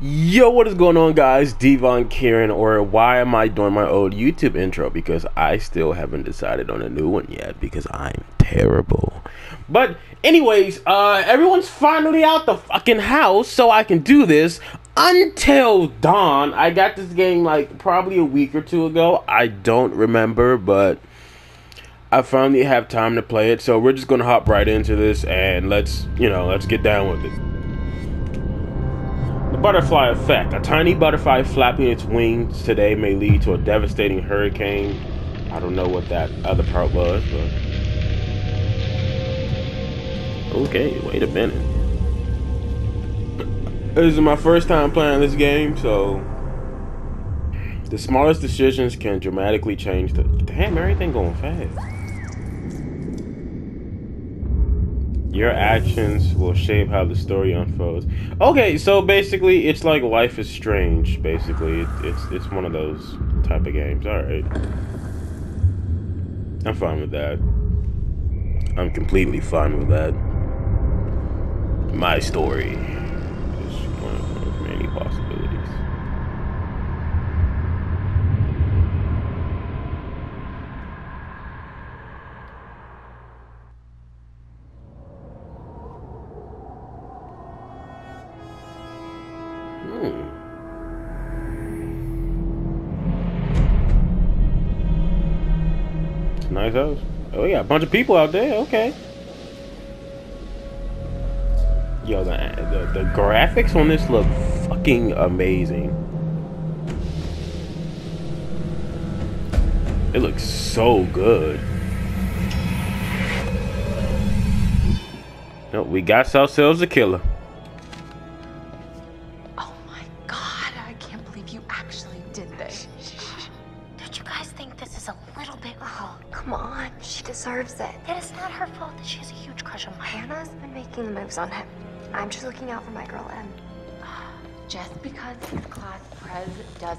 Yo, what is going on, guys? Devon Kieran, or why am I doing my old YouTube intro? Because I still haven't decided on a new one yet because I'm terrible. But, anyways, uh, everyone's finally out the fucking house, so I can do this. Until dawn, I got this game like probably a week or two ago. I don't remember, but I finally have time to play it. So we're just gonna hop right into this and let's, you know, let's get down with it. Butterfly effect. A tiny butterfly flapping its wings today may lead to a devastating hurricane. I don't know what that other part was, but. Okay, wait a minute. This is my first time playing this game, so. The smallest decisions can dramatically change the. Damn, everything going fast. Your actions will shape how the story unfolds. Okay, so basically, it's like Life is Strange. Basically, it, it's it's one of those type of games. All right, I'm fine with that. I'm completely fine with that. My story is one of many. Nice house. Oh yeah, a bunch of people out there. Okay. Yo, the, the the graphics on this look fucking amazing. It looks so good. No, we got ourselves a killer.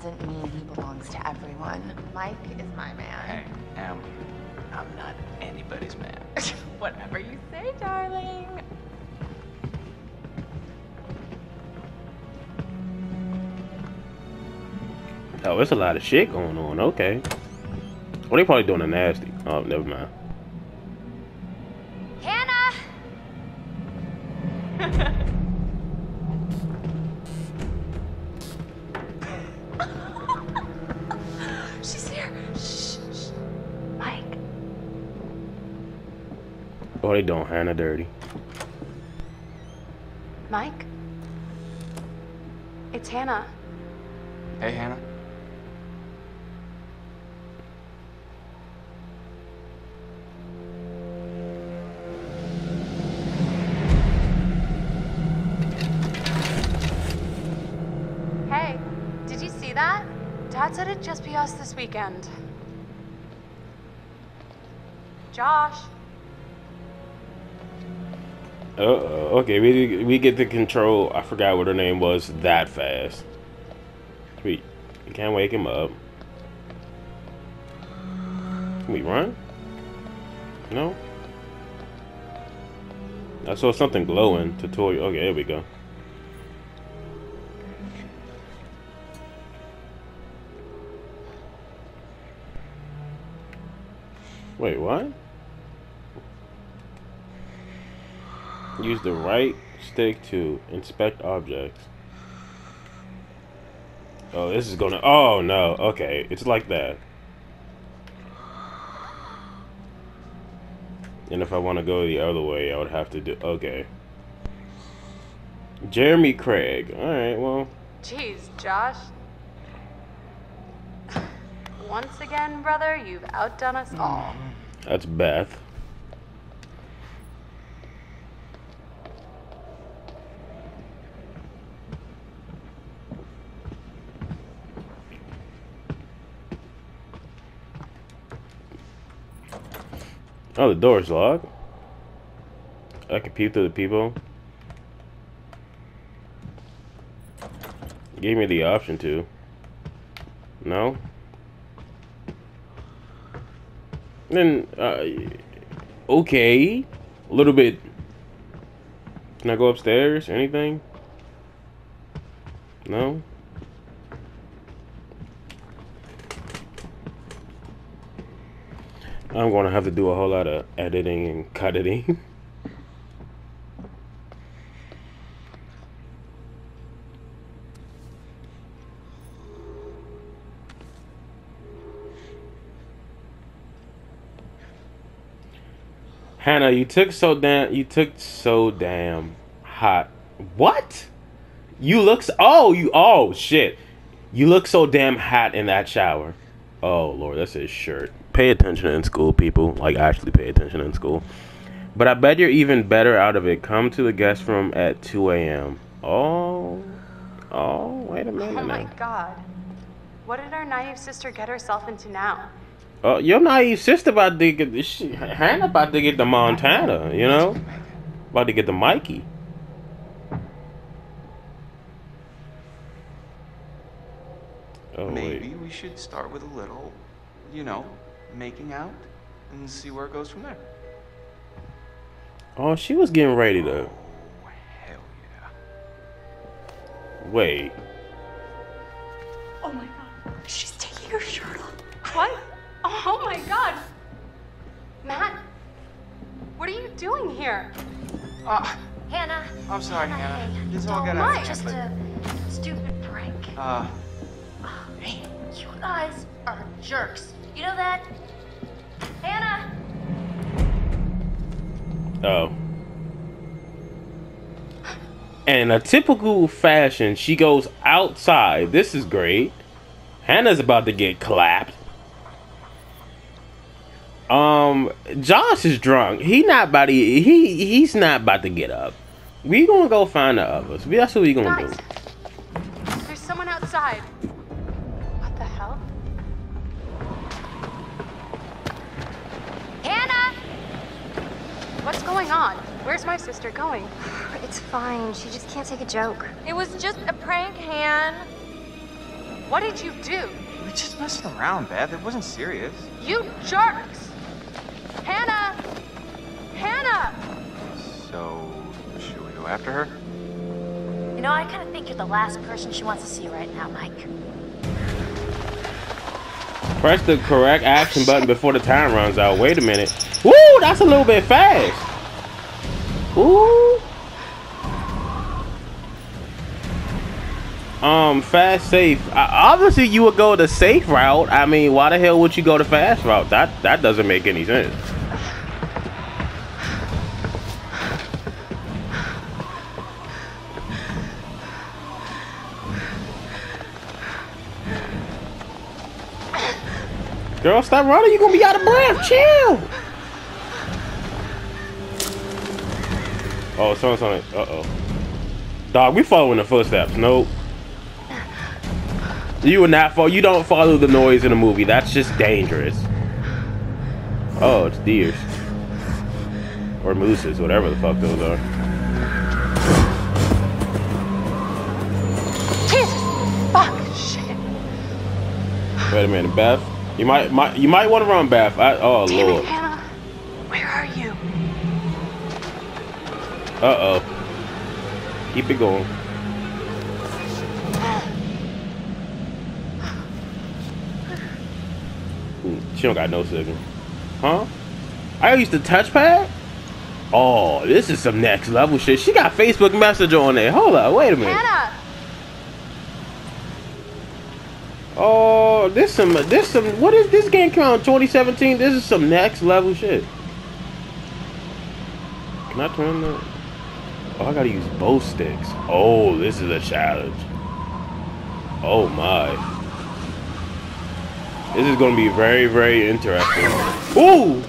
Doesn't mean he belongs to everyone. Mike is my man. Hey, man. um, I'm not anybody's man. Whatever you say, darling. Oh, there's a lot of shit going on. Okay. Well, they probably doing a nasty. Oh, never mind. Hannah! Oh, they don't Hannah dirty. Mike? It's Hannah. Hey, Hannah. Hey, did you see that? Dad said it'd just be us this weekend. Josh. Uh oh. Okay, we we get to control. I forgot what her name was that fast. We can't wake him up. Can we run? No. I saw something glowing. Tutorial. Okay, there we go. Wait, what? Use the right stick to inspect objects. Oh, this is gonna. Oh no. Okay, it's like that. And if I want to go the other way, I would have to do. Okay. Jeremy Craig. All right. Well, Jeez, Josh. Once again, brother, you've outdone us all. that's Beth. Oh, the door's locked. I can peep through the people. Gave me the option to. No? Then, uh, okay. A little bit. Can I go upstairs? Or anything? No? I'm gonna have to do a whole lot of editing and cutting. Hannah, you took so damn you took so damn hot. What? You look so, oh you oh shit. You look so damn hot in that shower. Oh lord, that's his shirt. Pay attention in school, people. Like actually pay attention in school. But I bet you're even better out of it. Come to the guest room at 2 a.m. Oh, oh, wait a oh minute Oh my now. god. What did our naive sister get herself into now? Oh, your naive sister about to get this shit. Hannah about to get the Montana, you know? About to get the Mikey. Oh, Maybe wait. we should start with a little, you know, making out and see where it goes from there. Oh, she was getting ready to. Oh, hell yeah. Wait. Oh my god. She's taking her shirt off. What? Oh my god! Matt? What are you doing here? Ah, Hannah. I'm sorry, Hannah, Hannah. hey, This all don't got out of mind. hand, Just a stupid prank. Uh, You guys are jerks. You know that? Hannah! Oh. And in a typical fashion, she goes outside. This is great. Hannah's about to get clapped. Um, Josh is drunk. He not about to. He he's not about to get up. We gonna go find the others. That's what we gonna Guys, do. there's someone outside. What's going on? Where's my sister going? It's fine. She just can't take a joke. It was just a prank, Han. What did you do? we just messing around, Beth. It wasn't serious. You jerks! Hannah! Hannah! So, should we go after her? You know, I kind of think you're the last person she wants to see right now, Mike. Press the correct action button before the time runs out. Wait a minute. Woo, that's a little bit fast. Ooh. Um, fast safe. Obviously, you would go the safe route. I mean, why the hell would you go the fast route? That that doesn't make any sense. Girl, stop running. You're gonna be out of breath. Chill. Oh, something, something. Uh oh. Dog, we following the footsteps. Nope. You would not follow. You don't follow the noise in a movie. That's just dangerous. Oh, it's deers. Or mooses, whatever the fuck those are. Jesus! Fuck! Shit! Wait a minute, Beth. You might, might you might want to run, Beth. I, oh Damn lord. it, Hannah! Where are you? Uh oh. Keep it going. She don't got no signal. Huh? I used the touchpad? Oh, this is some next level shit. She got Facebook Messenger on there. Hold up, wait a minute. Hannah! Oh, this some this some what is this game in 2017? This is some next level shit. Can I turn that? Oh, I gotta use both sticks. Oh, this is a challenge. Oh my. This is gonna be very, very interesting. Ooh!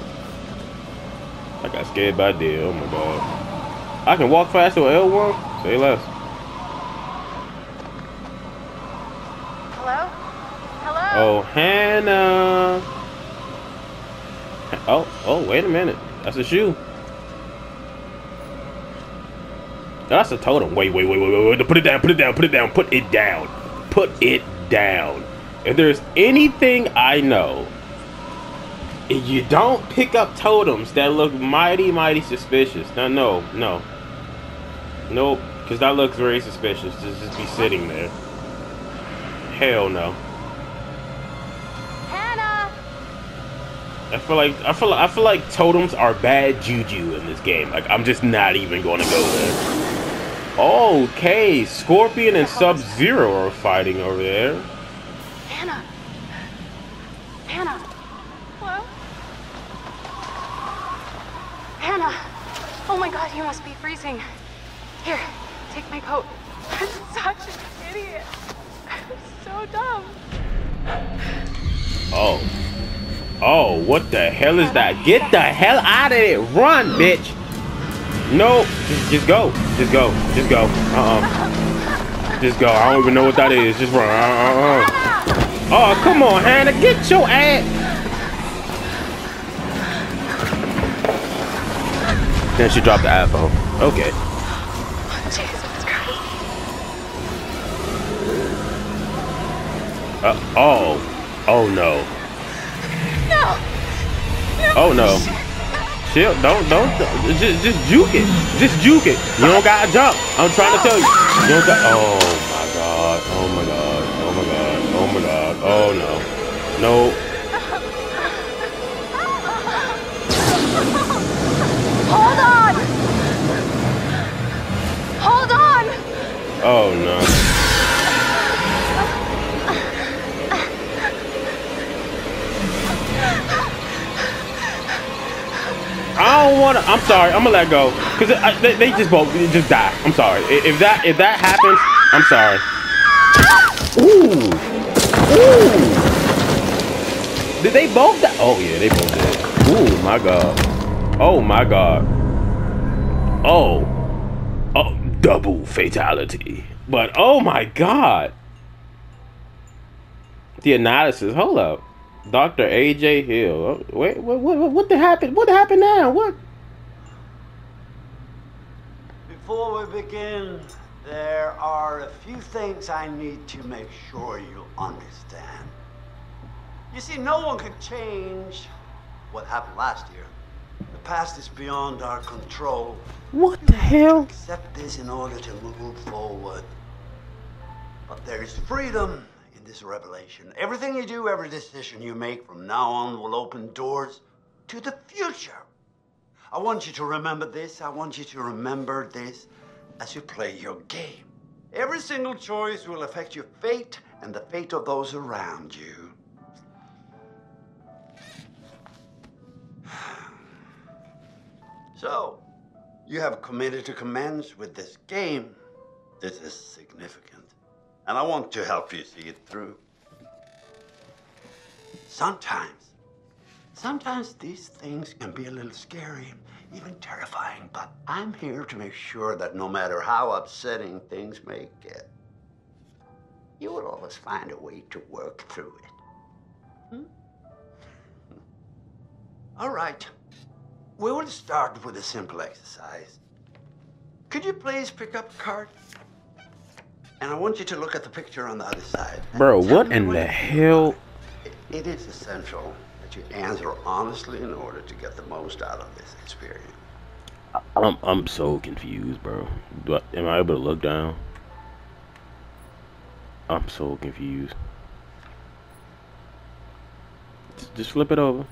I got scared by deer. Oh my god. I can walk faster with L1? Say less. Hello? Hello? Oh, Hannah. Oh, oh, wait a minute. That's a shoe. That's a totem. Wait, wait, wait, wait, wait, wait. Put it down, put it down, put it down, put it down. Put it down. If there's anything I know, if you don't pick up totems that look mighty, mighty suspicious. No, no, no. Nope, because that looks very suspicious. Just, just be sitting there. Hell no. I feel like I feel I feel like totems are bad juju in this game. Like I'm just not even going to go there. Okay, Scorpion and Sub Zero are fighting over there. Hannah! Hannah! Hello? Hannah! Oh my god, you must be freezing. Here, take my coat. I'm such an idiot. I'm so dumb. Oh. Oh, what the hell is that? Get the hell out of there. Run, bitch. No, just, just go. Just go. Just go. Uh-uh. Just go. I don't even know what that is. Just run. Uh-uh. Oh, come on, Hannah. Get your ass. Then she dropped the iPhone. Okay. Uh, oh. Oh. No! Oh, no. Chill. Don't, don't. Just, just juke it. Just juke it. You don't gotta jump. I'm trying to tell you. You don't got. Oh my god. Oh my god. Oh my god. Oh my god. Oh no. No. Hold on! Hold on! Oh no. I don't wanna. I'm sorry. I'm gonna let go because they, they just both just die. I'm sorry. If that if that happens, I'm sorry. Ooh. Ooh. Did they both die? Oh yeah, they both did. Ooh my god. Oh my god. Oh. Oh, double fatality. But oh my god. The analysis. Hold up. Dr. AJ Hill. Oh, Wait, what, what, what the happened? What happened now? What? Before we begin, there are a few things I need to make sure you understand. You see, no one can change what happened last year. The past is beyond our control. What the hell? Accept this in order to move forward. But there is freedom in this revelation. Everything you do, every decision you make from now on will open doors to the future. I want you to remember this. I want you to remember this as you play your game. Every single choice will affect your fate and the fate of those around you. So, you have committed to commence with this game. This is significant. And I want to help you see it through. Sometimes, sometimes these things can be a little scary, even terrifying, but I'm here to make sure that no matter how upsetting things may get, you will always find a way to work through it. Hmm? All right. We will start with a simple exercise. Could you please pick up a card? And I want you to look at the picture on the other side. Bro, what in the hell? it. It is essential that you answer honestly in order to get the most out of this experience. I'm I'm so confused, bro. I, am I able to look down? I'm so confused. Just, just flip it over.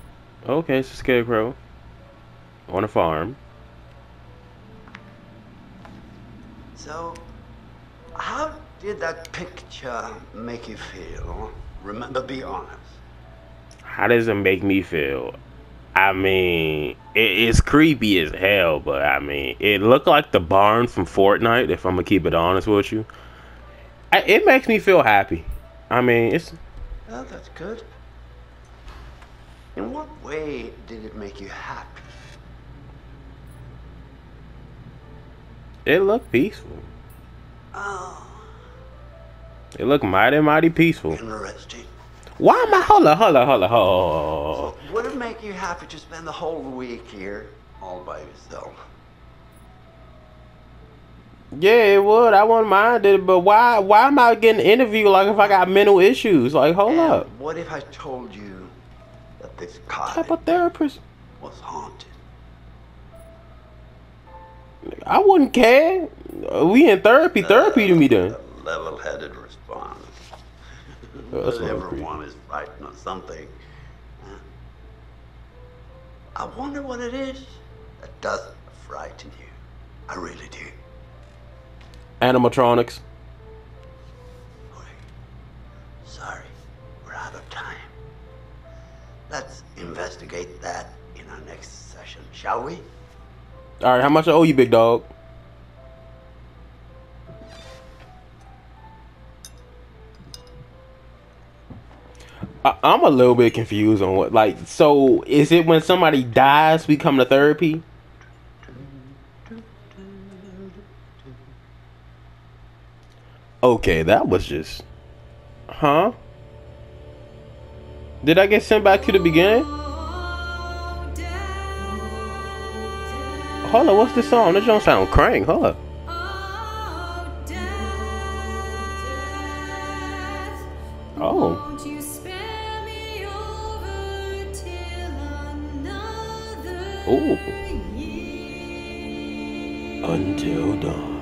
Okay, it's a scarecrow on a farm. So, did that picture make you feel? Remember, be honest. How does it make me feel? I mean, it, it's creepy as hell, but I mean, it looked like the barn from Fortnite. If I'm gonna keep it honest with you, I, it makes me feel happy. I mean, it's Oh, that's good. In what way did it make you happy? it looked peaceful. Oh, It looked mighty, mighty peaceful. interesting. Why am I? Hold on, hold on, hold on, hold on. Would it make you happy to spend the whole week here all by yourself? Yeah, it would. I wouldn't mind it, but why? Why am I getting interviewed like if I got mental issues? Like, hold And up. What if I told you that this cottage therapist? was haunted? I wouldn't care. We in therapy. Therapy to me then. Level-headed. that's But what everyone is frightened of something. I wonder what it is that doesn't frighten you. I really do. Animatronics. Sorry, we're out of time. Let's investigate that in our next session, shall we? All right, how much I owe you, big dog? I, I'm a little bit confused on what, like, so is it when somebody dies we come to therapy? Okay, that was just, huh? Did I get sent back to the beginning? Hold on, what's this song? This don't sound crank. Hold up. Ooh. Until dawn.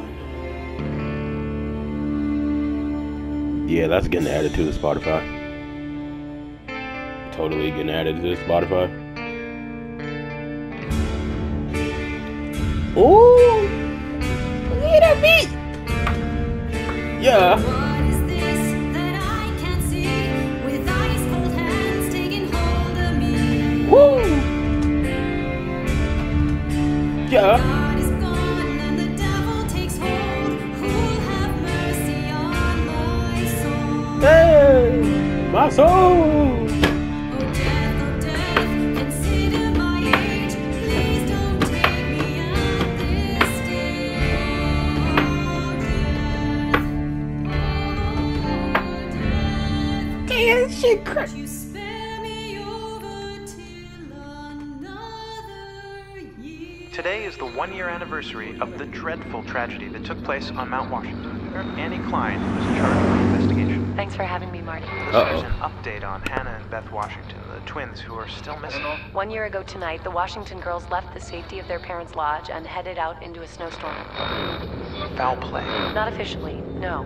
Yeah, that's getting added to the Spotify. Totally getting added to the Spotify. Ooh. At beat. Yeah. Yeah. That took place on Mount Washington. Annie Klein was in charge of the investigation. Thanks for having me, Marty. This is an update on Hannah and Beth Washington, the twins who are still missing. One year ago tonight, the Washington girls left the safety of their parents' lodge and headed out into a snowstorm. Foul play. Not officially, no.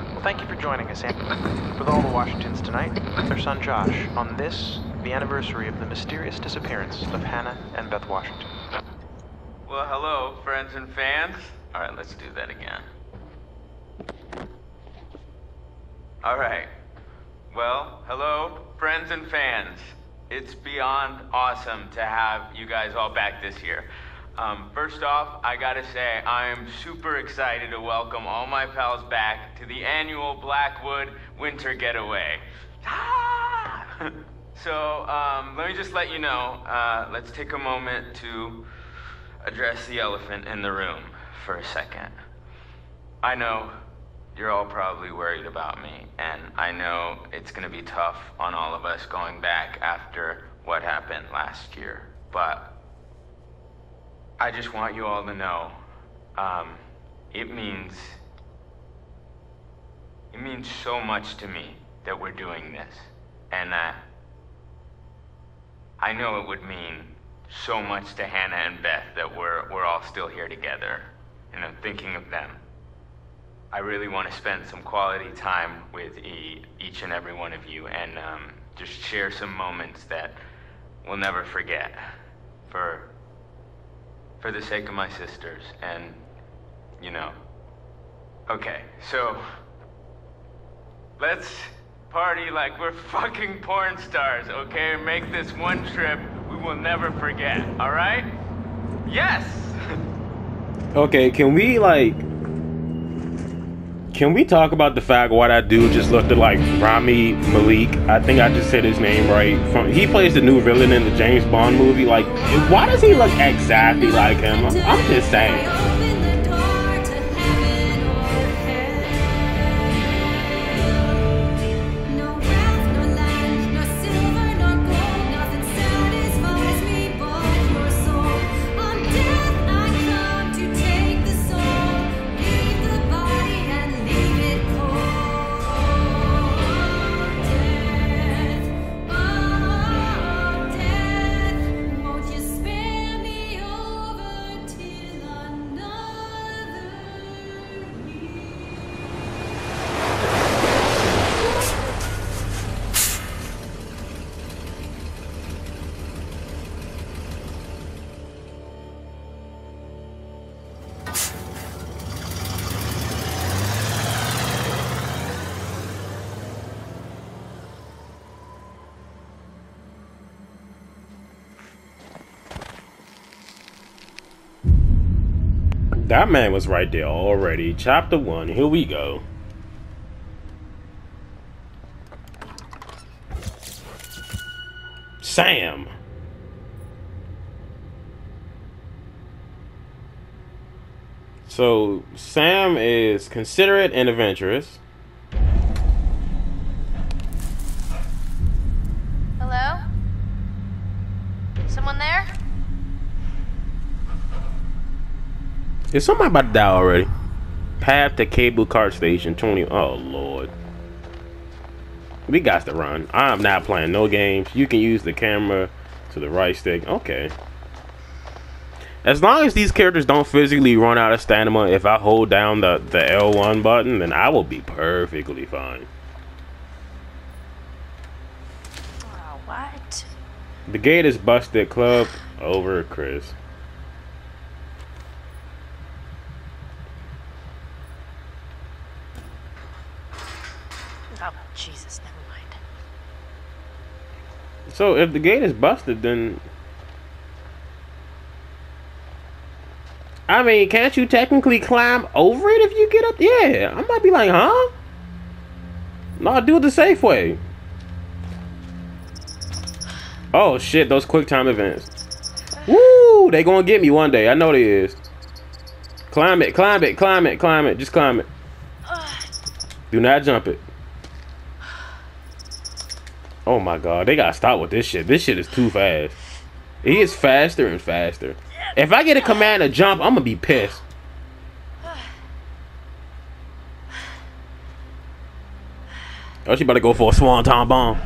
Thank you for joining us, Annie. With all the Washingtons tonight, their son Josh, on this, the anniversary of the mysterious disappearance of Hannah and Beth Washington. Well, hello, friends and fans. All right, let's do that again. All right. Well, hello, friends and fans. It's beyond awesome to have you guys all back this year. Um, first off, I gotta say, I am super excited to welcome all my pals back to the annual Blackwood Winter Getaway. So, um, let me just let you know, uh, let's take a moment to address the elephant in the room for a second. I know you're all probably worried about me, and I know it's gonna be tough on all of us going back after what happened last year, but I just want you all to know, um, it means, it means so much to me that we're doing this, and that I know it would mean so much to Hannah and Beth that we're, we're all still here together, and I'm thinking of them. I really want to spend some quality time with e- each and every one of you and um, just share some moments that we'll never forget for for the sake of my sisters and you know. Okay so let's party like we're fucking porn stars okay? Make this one trip we will never forget all right? Yes! Okay, can we like can we talk about the fact why that dude just looked like Rami Malek? I think I just said his name right. From he plays the new villain in the James Bond movie. Like, why does he look exactly like him? I'm, I'm just saying. That man was right there already. Chapter one. Here we go. Sam. So Sam is considerate and adventurous. Hello? Someone there? Is somebody about to die already? Path to cable car station 20. Oh, Lord. We got to run. I'm not playing no games. You can use the camera to the right stick. Okay. As long as these characters don't physically run out of stamina, if I hold down the, the L1 button, then I will be perfectly fine. What? The gate is busted. Club over, Chris. Oh, Jesus, never mind. So if the gate is busted, then I mean, can't you technically climb over it if you get up? Yeah, I might be like, huh? No, do it the safe way. Oh shit, those quick time events. Woo! They gonna get me one day. I know they is. Climb it, climb it, climb it, climb it. Just climb it. Do not jump it. Oh my god, they gotta stop with this shit. This shit is too fast. It gets faster and faster. If I get a command to jump, I'm gonna be pissed. Oh, she about to go for a swanton bomb.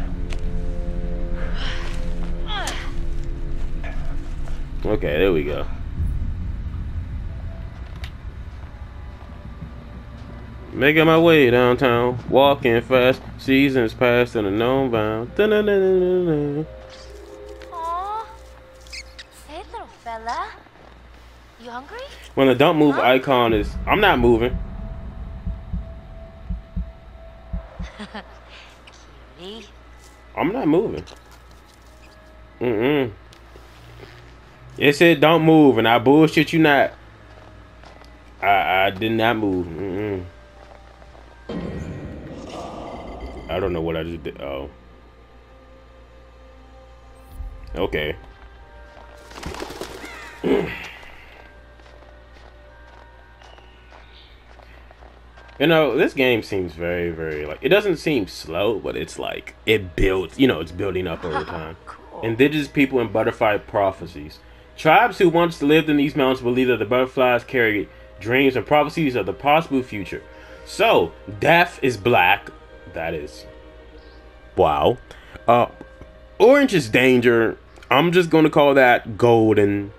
Okay, there we go. Making my way downtown, walking fast, seasons past and a known bound. Da-na-na-na-na-na. Hey, little fella. You hungry? When the don't move icon is, I'm not moving. Cutie. I'm not moving. Mm-mm. It said don't move, and I bullshit you not. I I did not move. Mm-mm. I don't know what I just did. Oh. Okay. You know, this game seems very, very like it doesn't seem slow, but it's like it builds. You know, it's building up over time. Indigenous people and butterfly prophecies. Tribes who once lived in these mountains believe that the butterflies carry dreams and prophecies of the possible future. So, death is black. That is wow. Uh, orange is danger. I'm just gonna call that golden.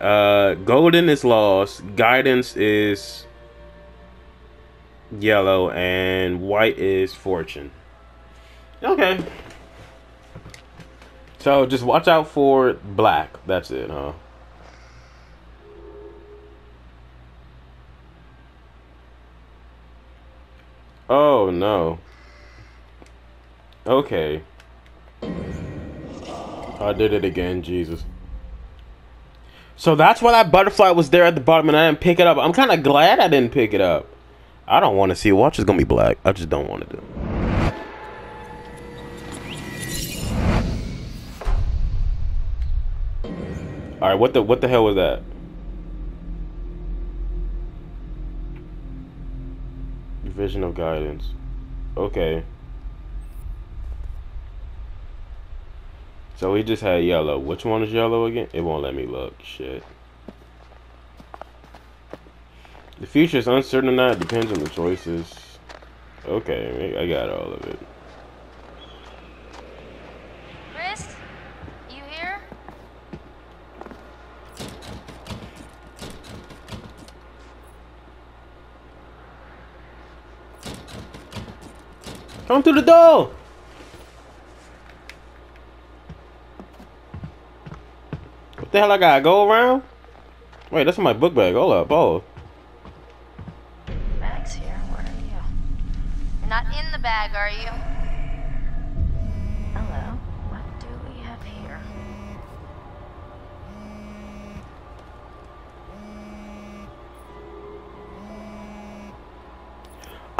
Uh, golden is lost. Guidance is yellow, and white is fortune. Okay. So just watch out for black. That's it, huh? Oh no. Okay. I did it again, Jesus. So that's why that butterfly was there at the bottom and I didn't pick it up. I'm kind of glad I didn't pick it up. I don't want to see watch is gonna be black. I just don't want to do. All right, what the what the hell was that? Vision of guidance. Okay. So we just had yellow. Which one is yellow again? It won't let me look. Shit. The future is uncertain or not. It depends on the choices. Okay, I got all of it. Chris? You here? Come through the door! What the hell I gotta go around? Wait, that's in my book bag. Hold up. Oh. Bag's here. Where are you? You're not in the bag, are you?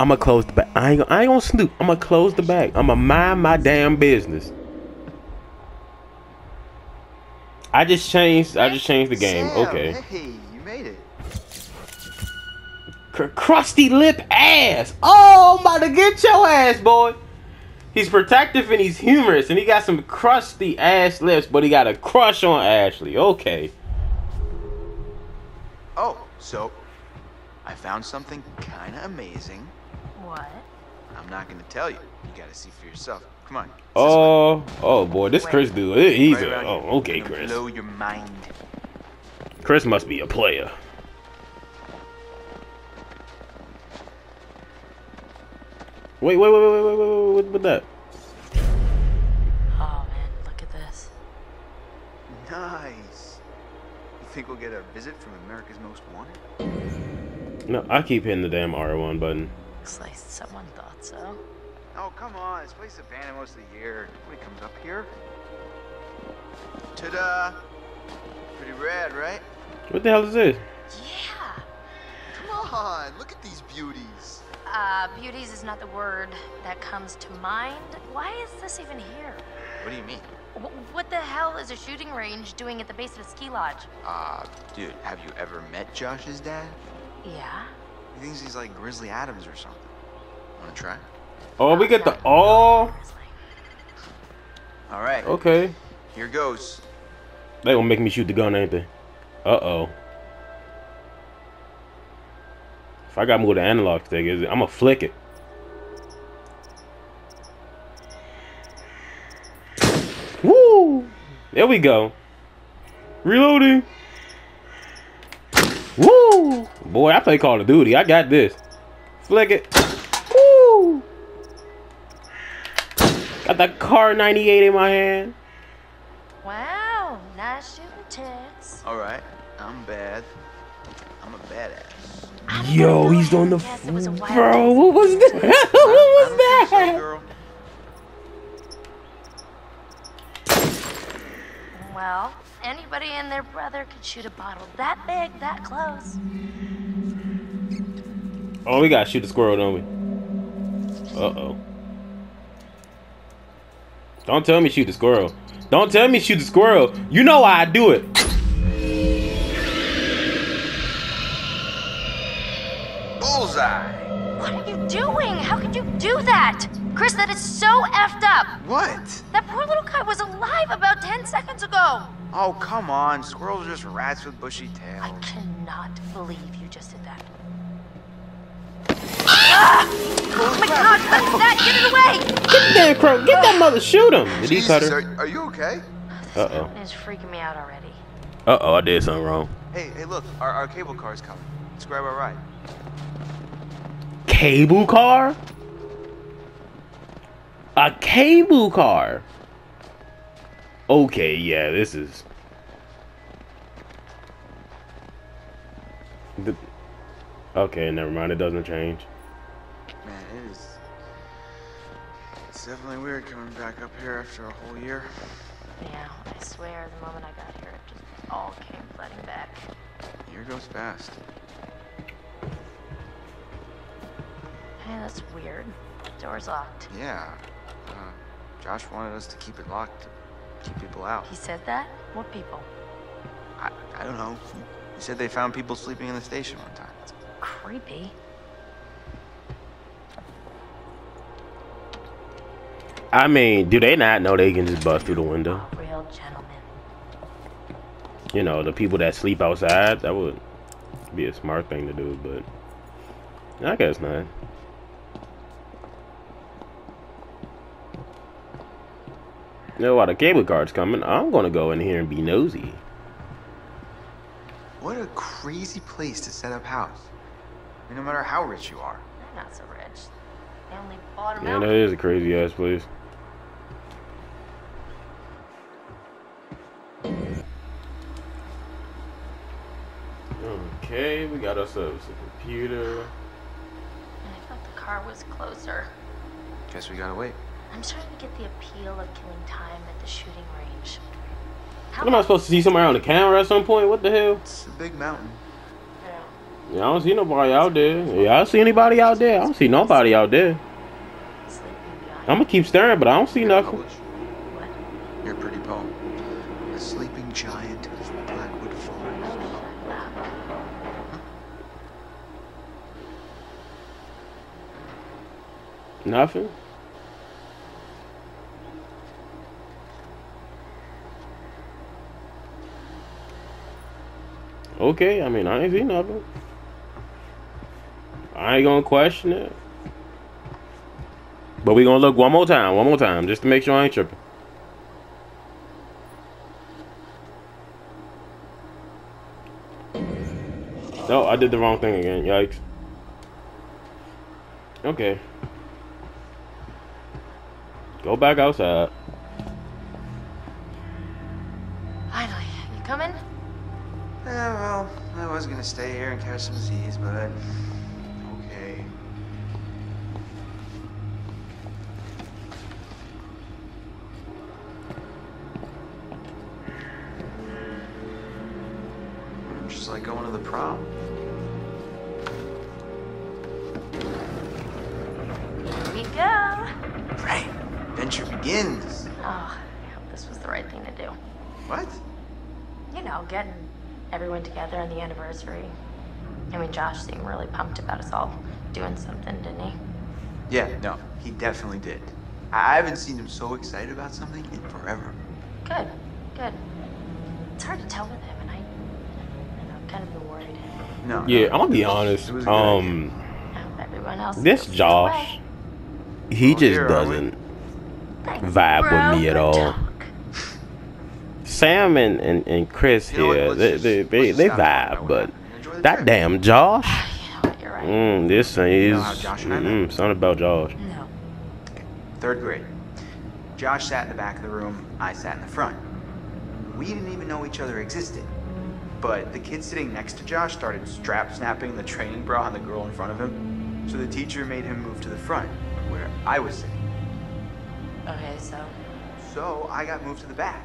I'ma close the back. I ain't, I ain't gonna snoop. I'ma close the back. I'ma mind my damn business. I just changed. I just changed the game. Sam, okay. Hey, you made it. C- crusty lip ass. Oh, I'm about to get your ass, boy. He's protective and he's humorous, and he got some crusty ass lips, but he got a crush on Ashley. Okay. Oh, so I found something kind of amazing. What? I'm not gonna tell you. You gotta see for yourself. Come on. Oh, oh boy, this Chris dude. He's Right a. around Oh, here. okay, Gonna Chris. Blow your mind. Chris must be a player. Wait, wait, wait, wait, wait, wait, wait, wait, what that? Oh man, look at this. Nice. You think we'll get a visit from America's Most Wanted? No, I keep hitting the damn R1 button. Looks like someone thought so. Oh, come on. This place is abandoned most of the year. Nobody comes up here. Ta-da! Pretty rad, right? What the hell is this? Yeah. Come on, look at these beauties. Uh, beauties is not the word that comes to mind. Why is this even here? What do you mean? Wh- What the hell is a shooting range doing at the base of a ski lodge? Uh, dude, have you ever met Josh's dad? Yeah. He thinks he's like Grizzly Adams or something. Wanna try? Oh, we get the oh. All right. Okay. Here goes. They gonna make me shoot the gun, ain't they? Uh oh. If I got more the analog stick, is it? I'm gonna flick it. Woo! There we go. Reloading. Woo! Boy, I play Call of Duty. I got this. Flick it. Woo! Got that Kar98 in my hand. Wow, nice shooting tits. All right. I'm bad. I'm a badass. Yo, he's on the Yes, it was a wild bro. What was that? what was that? girl. Well, anybody and their brother could shoot a bottle that big, that close. Oh, we gotta shoot the squirrel, don't we? Uh oh. Don't tell me shoot the squirrel. Don't tell me shoot the squirrel. You know why I do it. Bullseye. What are you doing? How could you do that? Chris, that is so effed up. What? That poor little guy was alive about 10 seconds ago. Oh, come on. Squirrels are just rats with bushy tails. I cannot believe you just did that. Ah! Oh my god, what is that? Get it away! Get that crow. Get that mother. Shoot him. Did he cut her? are, are you okay? Uh oh. It's freaking me out already. Uh oh. I did something wrong. Hey, hey, look. Our, our cable car's coming. Let's grab our ride. Cable car? A cable car? Okay, yeah, this is. The... Okay, never mind. It doesn't change. Man, it is. It's definitely weird coming back up here after a whole year. Yeah, I swear, the moment I got here, it just all came flooding back. Year goes fast. Hey, that's weird. Door's locked. Yeah. Uh, Josh wanted us to keep it locked to keep people out. He said that? What people? I, I don't know. He said they found people sleeping in the station one time. Creepy. I mean, do they not know they can just bust through the window? Real gentleman. You know, the people that sleep outside, that would be a smart thing to do, but I guess not. You know, while the cable car's coming, I'm gonna go in here and be nosy. What a crazy place to set up house. I mean, no matter how rich you are. They're not so rich. They only bought him Yeah, out. that is a crazy ass place. Okay, we got ourselves a computer. I thought the car was closer. Guess we gotta wait. I'm starting to get the appeal of killing time at the shooting range. How What am I supposed to see somewhere on the camera at some point? What the hell? It's a big mountain. Yeah. Yeah, I don't see nobody out there. Yeah, I don't see anybody out there. I don't see nobody out there. I'm gonna keep staring, but I don't see nothing. What? Your pretty poem. The sleeping giant of Blackwood Falls. Nothing. Okay, I mean I ain't see nothing. I ain't gonna question it. But we gonna look one more time, one more time, just to make sure I ain't tripping. Oh, I did the wrong thing again. Yikes. Okay. Go back outside. Was gonna stay here and catch some Z's, but okay. Just like going to the prom. Everyone together on the anniversary. I mean, Josh seemed really pumped about us all doing something, didn't he? Yeah, no, he definitely did. I I haven't seen him so excited about something in forever. Good, good. It's hard to tell with him, and I, I know, I've kind of been worried. No. Yeah, I'm gonna be honest. It was Um, everyone else. this Josh, way. he Oh, just here, are we? doesn't Thanks, vibe bro. with me at Good all. Talk. Sam and, and, and Chris You know here, let's they just- they, they, they vibe, about what but happened and enjoy the that trip. damn Josh, You know what? You're right. mm, this thing know is how Josh and mm, something about Josh. No. Third grade. Josh sat in the back of the room, I sat in the front. We didn't even know each other existed. But the kid sitting next to Josh started strap snapping the training bra on the girl in front of him. So the teacher made him move to the front, where I was sitting. Okay, so So I got moved to the back.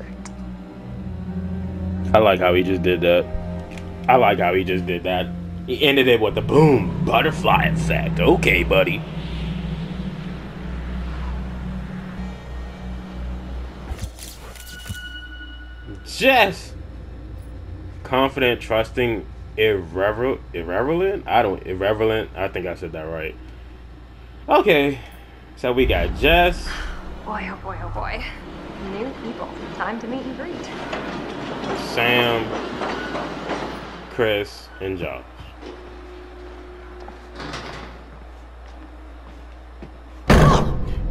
I like how he just did that. I like how he just did that. He ended it with the boom butterfly effect. Okay, buddy. Jess, confident, trusting, irreverent, irreverent. I don't irreverent. I think I said that right. Okay, so we got Jess, Boy, oh boy, oh boy. New people. Time to meet and greet. Sam, Chris, and Josh.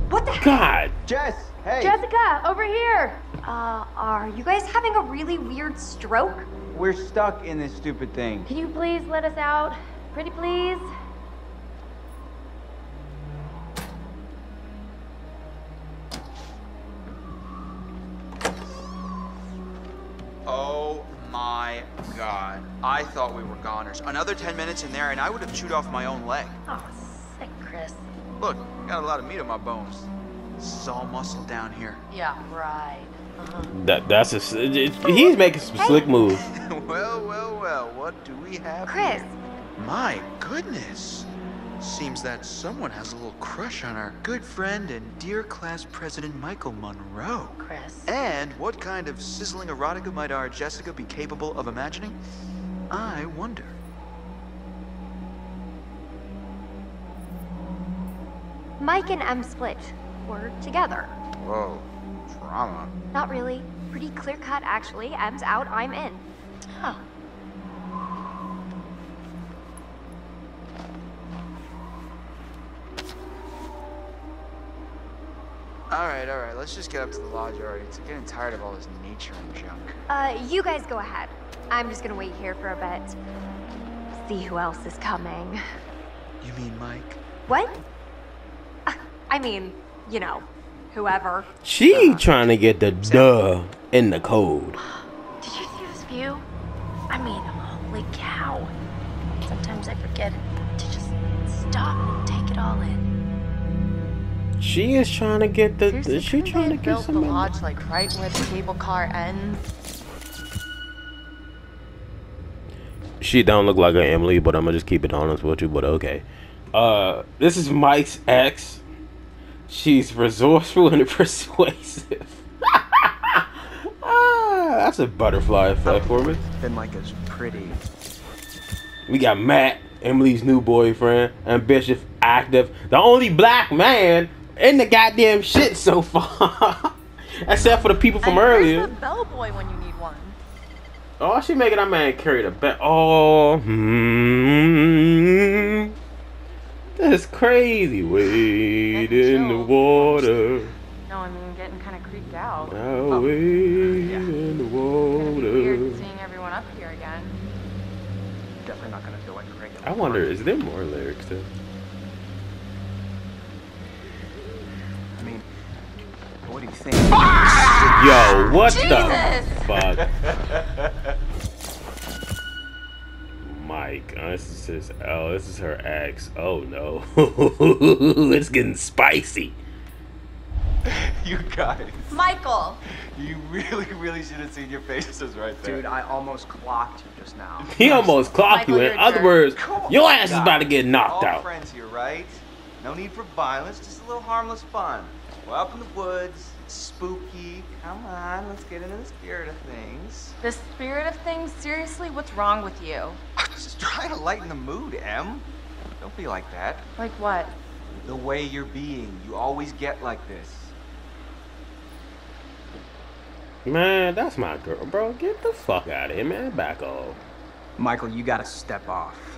What the heck? God, Jess, hey. Jessica, over here! Uh, are you guys having a really weird stroke? We're stuck in this stupid thing. Can you please let us out? Pretty please? Oh my god. I thought we were goners. Another 10 minutes in there and I would have chewed off my own leg. Oh, sick, Chris. Look, got a lot of meat on my bones. This is all muscle down here. Yeah, right. Uh-huh. that that's a he's making some slick moves. well, well, well, what do we have Chris. here? My goodness. Seems that someone has a little crush on our good friend and dear class president Michael Munroe. Chris. And what kind of sizzling erotica might our Jessica be capable of imagining? I wonder. Mike and Em split. We're together. Whoa, drama. Not really. Pretty clear cut, actually. Em's out, I'm in. Huh. All right, all right, let's just get up to the lodge already. It's getting tired of all this nature and junk. Uh, you guys go ahead. I'm just gonna wait here for a bit. see who else is coming. You mean Mike? What? Uh, I mean, you know, whoever. She trying to get the duh in the code. Did you see this view? I mean, holy cow. Sometimes I forget to just stop and take it all in. She is trying to get the. Seriously, she couldn't trying they to have get built the some. lodge like right where the cable car ends? She don't look like an Emily, but I'm gonna just keep it honest with you. But okay. Uh, this is Mike's ex. She's resourceful and persuasive. ah, that's a butterfly effect for me. Then Mike is pretty. We got Matt, Emily's new boyfriend, ambitious, active, the only black man in the goddamn shit so far. Except for the people from and earlier. The bellboy when you need one? Oh, she making that man carry the bed. Oh, hmm. That's crazy. Wade in the water. No, I mean getting kind of creeped out. Oh, wade in the water. Weird seeing everyone up here again. Definitely not gonna feel like a regular. I wonder, is there more lyrics to? I mean, what do you think? Yo, what the fuck? Mike, uh, this is oh, this is her ex. Oh no, it's getting spicy. You guys, Michael! you really, really should have seen your faces right there. Dude, I almost clocked you just now. He almost clocked you. Michael, In you're a other jerk. words, Come your on, ass is about to get knocked All out. friends here, right? No need for violence, just a little harmless fun. We're up in the woods, it's spooky. Come on, let's get into the spirit of things. The spirit of things? Seriously, what's wrong with you? I'm just trying to lighten the mood, Em. Don't be like that. Like what? The way you're being, you always get like this. Man, that's my girl, bro. Get the fuck out of here, man. Back off. Michael, you gotta step off.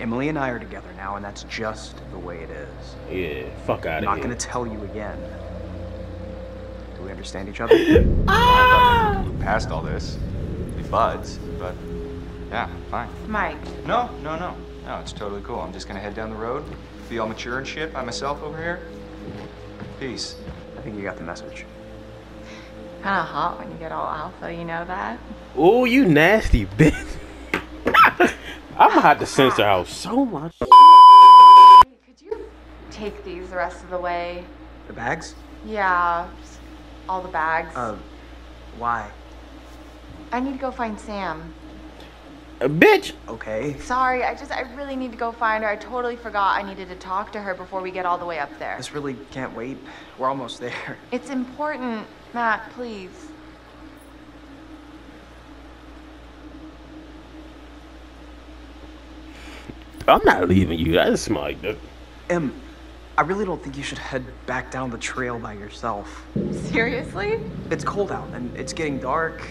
Emily and I are together now, and that's just the way it is. Yeah, fuck out I'm not gonna tell you again. Do we understand each other? I thought ah! we passed all this. Be buds, but yeah, fine. Mike. No, no, no. No, it's totally cool. I'm just gonna head down the road, be all mature and shit by myself over here. Peace. I think you got the message. Kinda hot when you get all alpha, you know that? Oh, you nasty bitch. I'm gonna have to censor out so much. Could you take these the rest of the way? The bags? Yeah, just all the bags. Uh, why? I need to go find Sam. A bitch. Okay. Sorry, I just, I really need to go find her. I totally forgot I needed to talk to her before we get all the way up there. This really can't wait. We're almost there. It's important, Matt, please. I'm not leaving you. I just smell like. Em, I really don't think you should head back down the trail by yourself. Seriously? It's cold out and it's getting dark.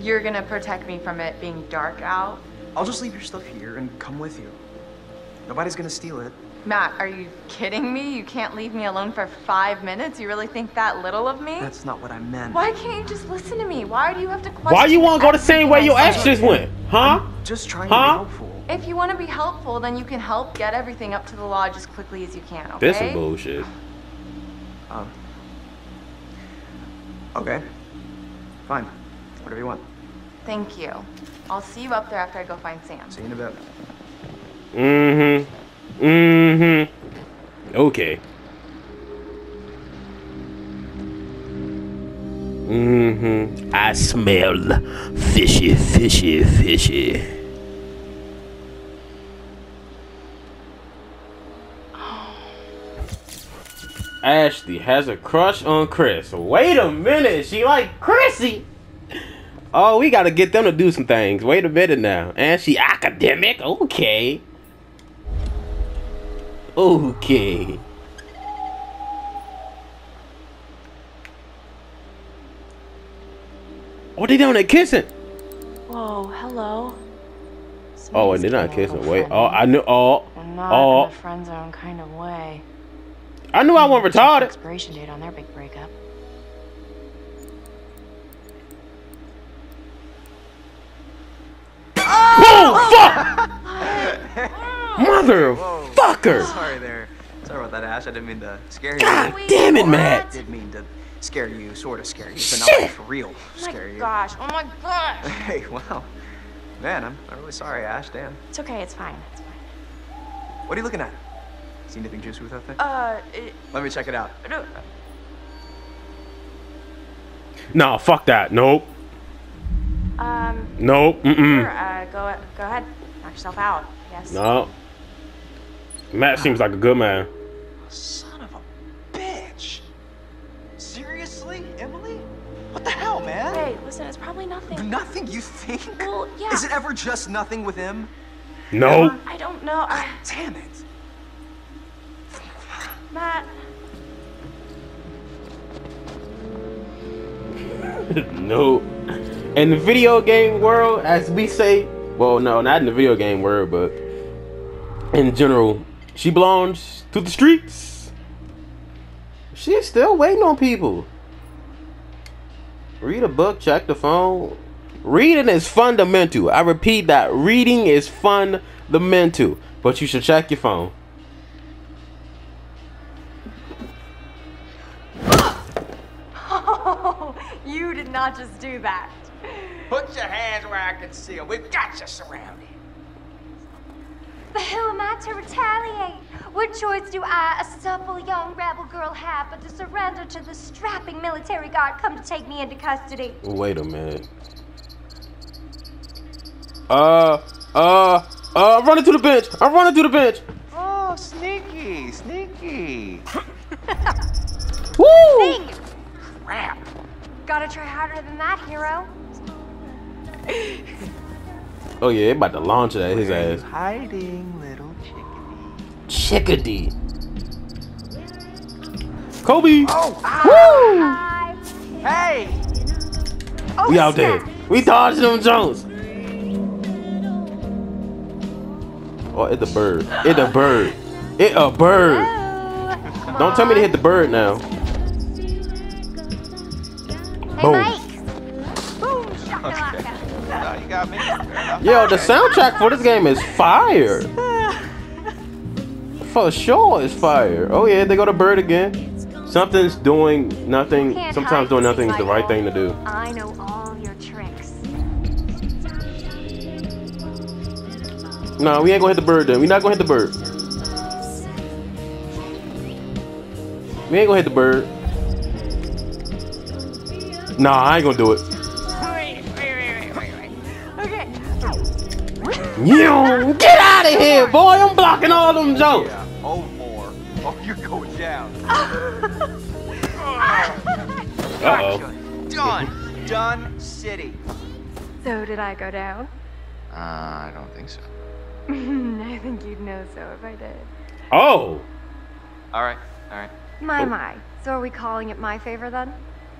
You're gonna protect me from it being dark out? I'll just leave your stuff here and come with you. Nobody's gonna steal it. Matt, are you kidding me? You can't leave me alone for five minutes? You really think that little of me? That's not what I meant. Why can't you just listen to me? Why do you have to question Why you want to go the same way your everything I ex say? just went? Huh? Just trying Huh? to be helpful. If you want to be helpful, then you can help get everything up to the lodge as quickly as you can, okay? This is bullshit. Um. Okay. Fine. Whatever you want. Thank you. I'll see you up there after I go find Sam. See you in a bit. Mm-hmm. Mm-hmm. Okay. Mm-hmm. I smell fishy, fishy, fishy. Ashley has a crush on Chris. Wait a minute, she like Chrissy. Oh, we gotta get them to do some things. Wait a minute now. And she academic? Okay. Okay. What they doing? They kissing? Whoa, hello. Oh, and they're not kissing. Wait. Oh, I knew. Oh. And not Oh. in a oh. friend zone kind of way. I knew I wasn't retarded. Expiration date on their big breakup. Whoa, fuck! Motherfucker! Sorry there. Sorry about that, Ash. I didn't mean to scare you. God damn it, Matt. I did mean to scare you, sort of scare you, but not Shit. like for real oh scare you. Oh my Gosh, oh my gosh. Hey, wow. Man, I'm, I'm really sorry, Ash. Damn. It's okay, it's fine. It's fine. What are you looking at? See anything juicy with that thing? Uh, it, Let me check it out. no, Nah, fuck that. Nope. um, Nope. sure, Mm-mm. uh, go, go ahead. Knock yourself out, I guess. No. Matt seems like a good man. Son of a bitch. Seriously, Emily? What the hell, man? Hey, listen, it's probably nothing. Nothing, you think? Well, yeah. Is it ever just nothing with him? Nope. I don't know. I, Damn it. Matt, no. In the video game world, as we say, well, no, not in the video game world, but in general, she belongs to the streets. She's still waiting on people. Read a book, check the phone. Reading is fundamental. I repeat that. Reading is fundamental. But you should check your phone. Did not just do that. Put your hands where I can see them. We've got you surrounded. But who am I to retaliate? What choice do I, a supple young rebel girl, have but to surrender to the strapping military guard come to take me into custody? Wait a minute. Uh, uh, uh, I'm running to the bench. I'm running to the bench. Oh, sneaky, sneaky. Woo! Dang! Crap. Gotta try harder than that, hero. Oh yeah, they about to launch it at his Where ass. hiding, little chickadee. Chickadee. Kobe. Oh, I... hey! we oh, out there. We dodging them Jones. Oh, it's a bird. It's a bird. It a bird. Oh, Don't tell me to hit the bird now. Hey, Boom. Mike. Boom, shakalaka. No, you got me. Fair enough. Yo, the soundtrack for this game is fire. For sure, it's fire. Oh yeah, they got a bird again. Something's doing nothing. Can't Sometimes doing nothing is the right thing to do. I know all your tricks. No, we ain't gonna hit the bird then. We not gonna hit the bird. We ain't gonna hit the bird. Nah, I ain't gonna do it. Wait, wait, wait, wait, wait, wait. Okay. Yo, get out of here, boy! I'm blocking all them jokes. Yeah. Oh, more. Oh, you're going down. Uh oh. Done. Done city. So did I go down? Uh, I don't think so. I think you'd know so if I did. Oh. All right, all right. My, my. So are we calling it my favor then?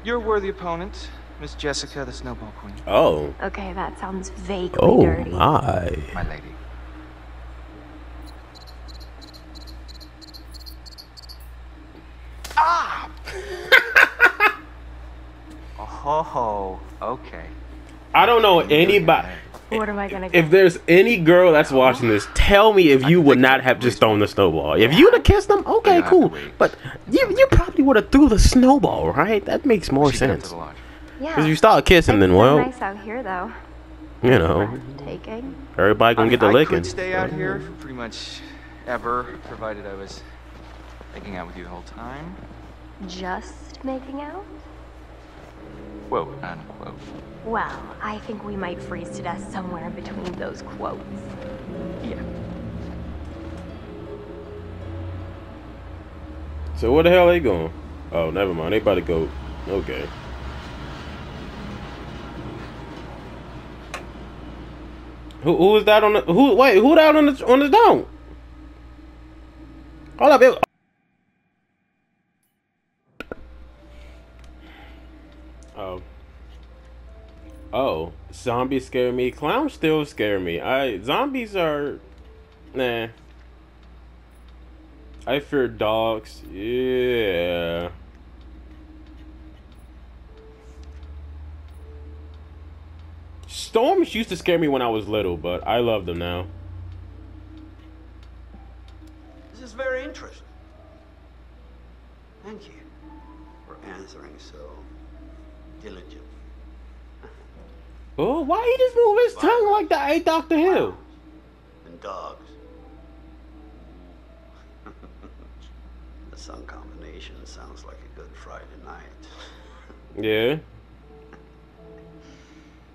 You're a worthy opponent, Miss Jessica, the Snowball Queen. Oh. Okay, that sounds vaguely Oh dirty. my. My lady. Ah! oh, okay. I don't know anybody. What am I gonna get? If there's any girl that's watching this, tell me if you would not have just thrown the snowball. If you'd have kissed them, okay, cool. But you you probably would have threw the snowball, right? That makes more She's sense. to the lodge. Yeah. Because you start kissing, then It's so well, nice out here, though. you know, Taking. everybody gonna mean, get the I could stay out here for pretty much ever, provided I was making out with you the whole time. Just making out? Quote unquote. Well, I think we might freeze to death somewhere between those quotes. Yeah. So where the hell are they going? Oh, never mind. They about to go. Okay. Who who is that on the who? Wait, who that on the on the dome? Hold up, it, Oh. Oh, zombies scare me. Clowns still scare me. I zombies are nah. I fear dogs. Yeah. Storms used to scare me when I was little, but I love them now. This is very interesting. Thank you for answering so diligently. Oh, why he just move his tongue like that? Hey, Doctor Hill. And dogs. the sun combination sounds like a good Friday night. Yeah.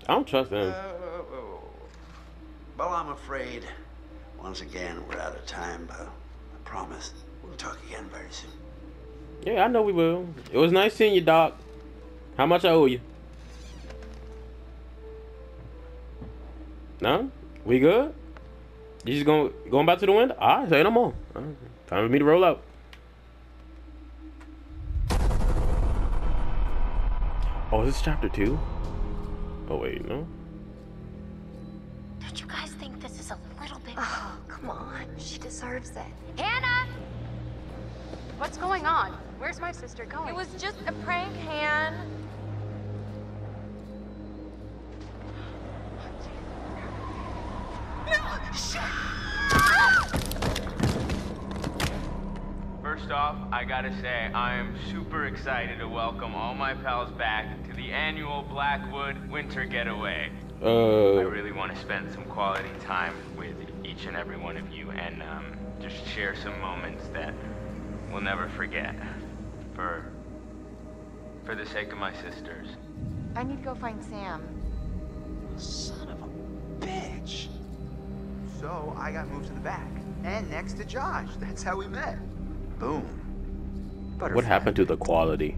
I don't trust him. Uh, well, I'm afraid once again we're out of time, but I promise we'll talk again very soon. Yeah, I know we will. It was nice seeing you, Doc. How much I owe you? No? We good? You just going going back to the window? Alright, say no more. All right, Time for me to roll out. Oh, is this chapter two? Oh wait, no. Don't you guys think this is a little bit. Oh, come on. She deserves it. Hannah! What's going on? Where's my sister going? It was just a prank, Han. I gotta say, I am super excited to welcome all my pals back to the annual Blackwood Winter Getaway. Uh. I really want to spend some quality time with each and every one of you and um, just share some moments that we'll never forget. For, for the sake of my sisters. I need to go find Sam. Son of a bitch. So I got moved to the back and next to Josh. That's how we met. Boom. What happened to the quality?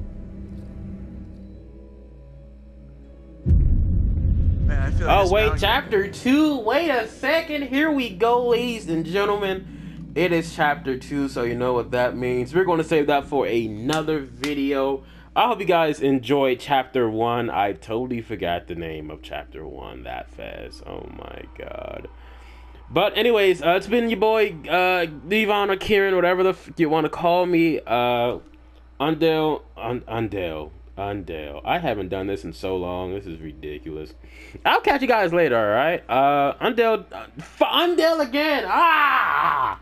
Man, I feel like Oh wait, mountain- chapter two. Wait a second. Here we go, ladies and gentlemen. It is chapter two, so you know what that means. We're going to save that for another video. I hope you guys enjoyed chapter one. I totally forgot the name of chapter one that fast. Oh my god. But anyways, uh, it's been your boy uh, Devon or Kieran, whatever the f- you want to call me. Uh, Undale, Un- Undale, Undale. I haven't done this in so long. This is ridiculous. I'll catch you guys later. All right. Uh, Undale, uh, again. Ah.